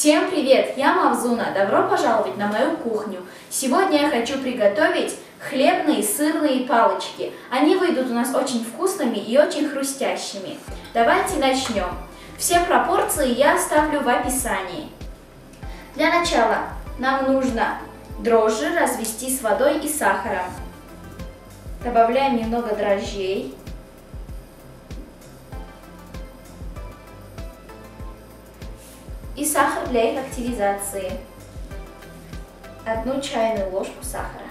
Всем привет! Я Мавзуна. Добро пожаловать на мою кухню. Сегодня я хочу приготовить хлебные сырные палочки. Они выйдут у нас очень вкусными и очень хрустящими. Давайте начнем. Все пропорции я оставлю в описании. Для начала нам нужно дрожжи развести с водой и сахаром. Добавляем немного дрожжей. И сахар для их активизации. Одну чайную ложку сахара.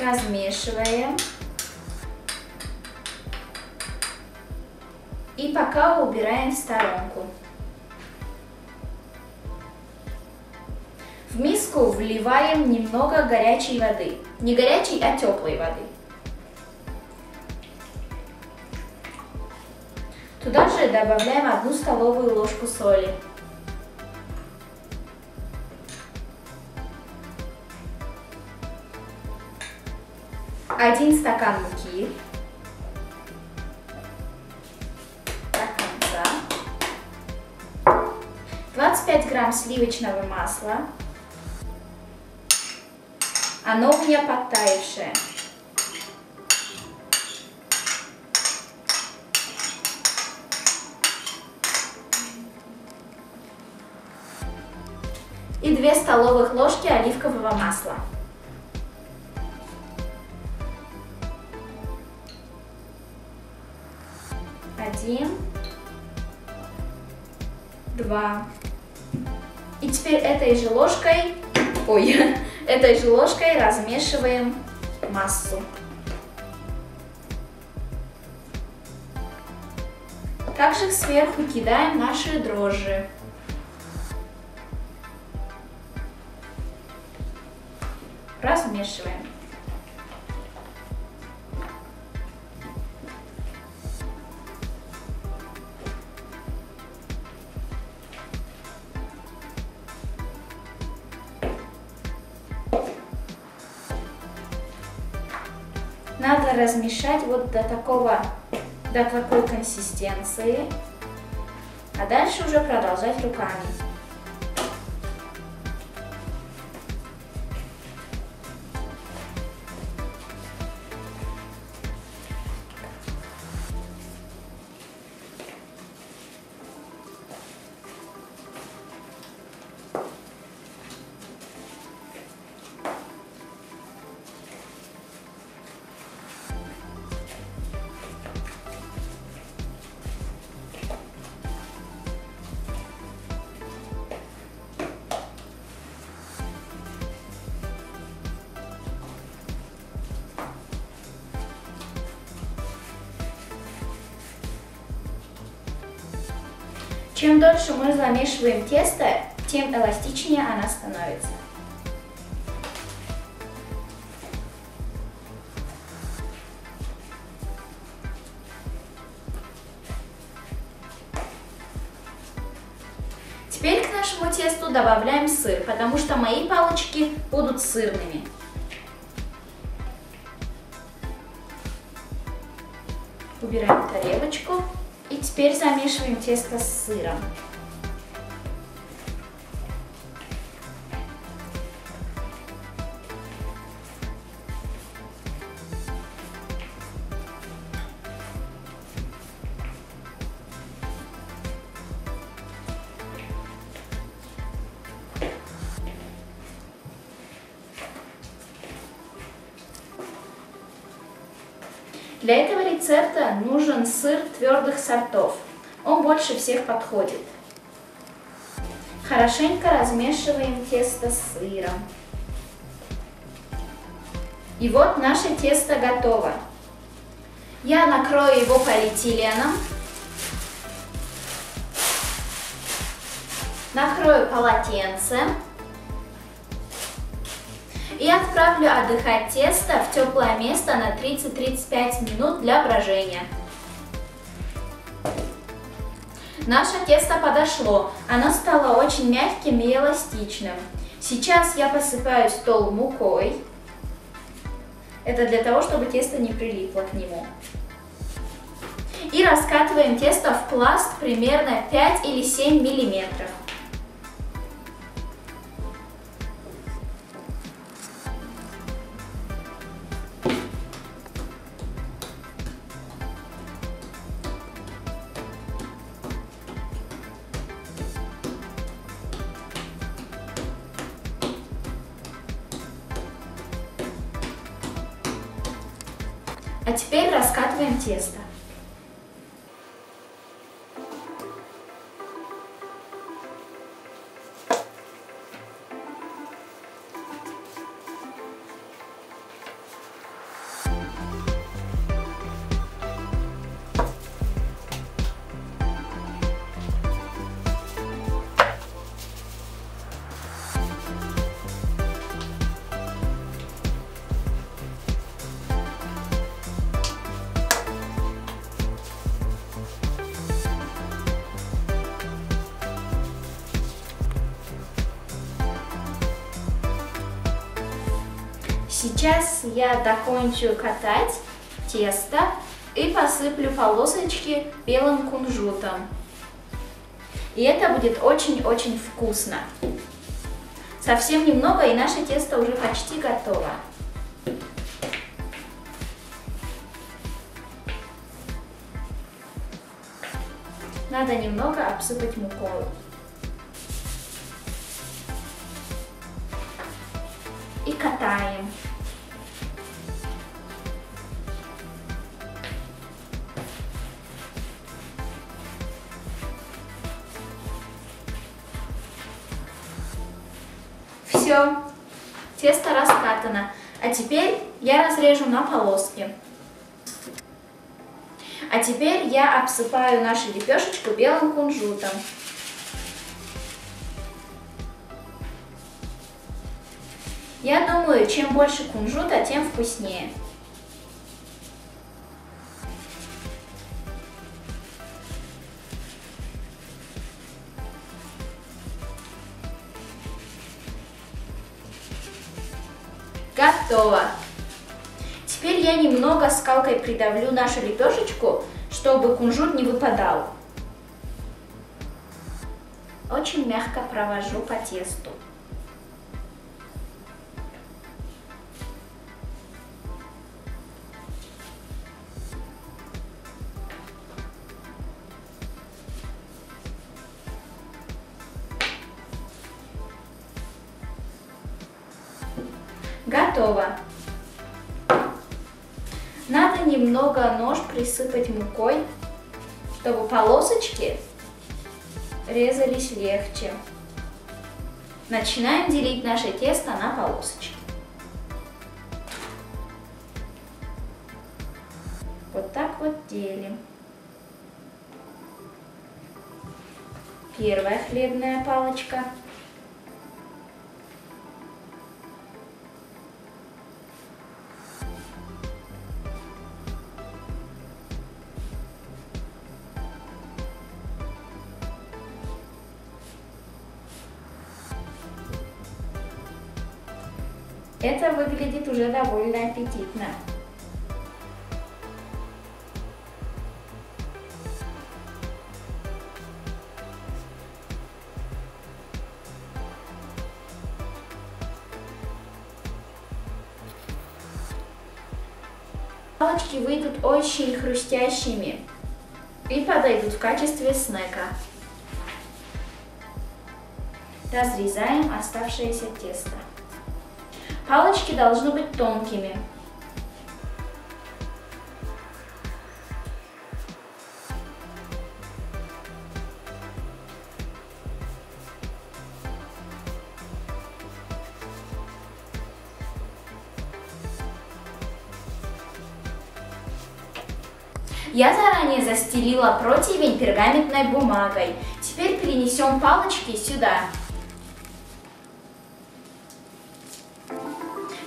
Размешиваем. И пока убираем в сторонку. В миску вливаем немного горячей воды. Не горячей, а теплой воды. Туда же добавляем одну столовую ложку соли. Один стакан муки. До конца. 25 грамм сливочного масла. Оно у меня подтаявшее. И 2 столовых ложки оливкового масла. Один, два. И теперь этой же ложкой, ой, этой же ложкой размешиваем массу. Также сверху кидаем наши дрожжи. Размешиваем. Надо размешать вот до такого, до такой консистенции. А дальше уже продолжать руками. Чем дольше мы замешиваем тесто, тем эластичнее она становится. Теперь к нашему тесту добавляем сыр, потому что мои палочки будут сырными. Убираем тарелочку. Теперь замешиваем тесто с сыром. Для этого рецепта нужен сыр твердых сортов. Он больше всех подходит. Хорошенько размешиваем тесто с сыром. И вот наше тесто готово. Я накрою его полиэтиленом. Накрою полотенцем. И отправлю отдыхать тесто в теплое место на 30-35 минут для брожения. Наше тесто подошло, оно стало очень мягким и эластичным. Сейчас я посыпаю стол мукой. Это для того, чтобы тесто не прилипло к нему. И раскатываем тесто в пласт примерно 5 или 7 миллиметров. А теперь раскатываем тесто. Сейчас я докончу катать тесто и посыплю полосочки белым кунжутом. И это будет очень-очень вкусно. Совсем немного, и наше тесто уже почти готово. Надо немного обсыпать мукой. И катаем. Раскатано. А теперь я разрежу на полоски. А теперь я обсыпаю нашу лепешечку белым кунжутом. Я думаю, чем больше кунжута, тем вкуснее. Готово. Теперь я немного скалкой придавлю нашу лепешечку, чтобы кунжут не выпадал. Очень мягко провожу по тесту. Готово. Надо немного нож присыпать мукой, чтобы полосочки резались легче. Начинаем делить наше тесто на полосочки. Вот так вот делим. Первая хлебная палочка. Это выглядит уже довольно аппетитно. Палочки выйдут очень хрустящими и подойдут в качестве снека. Разрезаем оставшееся тесто. Палочки должны быть тонкими. Я заранее застелила противень пергаментной бумагой. Теперь перенесем палочки сюда.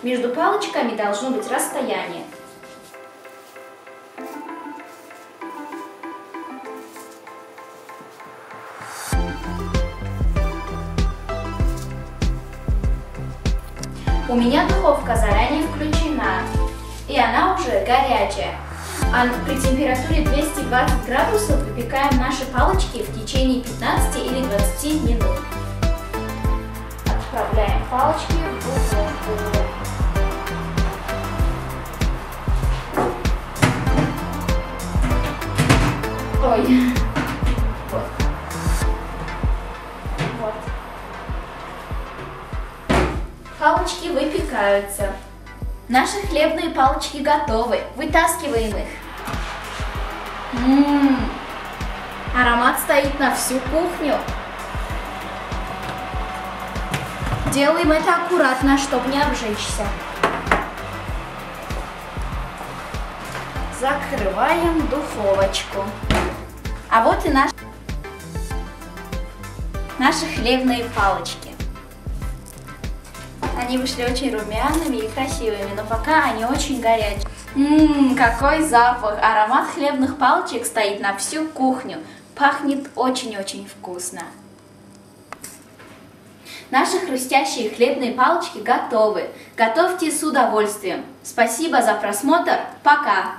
Между палочками должно быть расстояние. У меня духовка заранее включена, и она уже горячая. А при температуре 220 градусов выпекаем наши палочки в течение 15 или 20 минут. Отправляем палочки в духовку. Наши хлебные палочки готовы. Вытаскиваем их. Ммм, аромат стоит на всю кухню. Делаем это аккуратно, чтобы не обжечься. Закрываем духовочку. А вот и наш... наши хлебные палочки. Они вышли очень румяными и красивыми, но пока они очень горячие. Ммм, какой запах! Аромат хлебных палочек стоит на всю кухню. Пахнет очень-очень вкусно. Наши хрустящие хлебные палочки готовы. Готовьте с удовольствием. Спасибо за просмотр. Пока!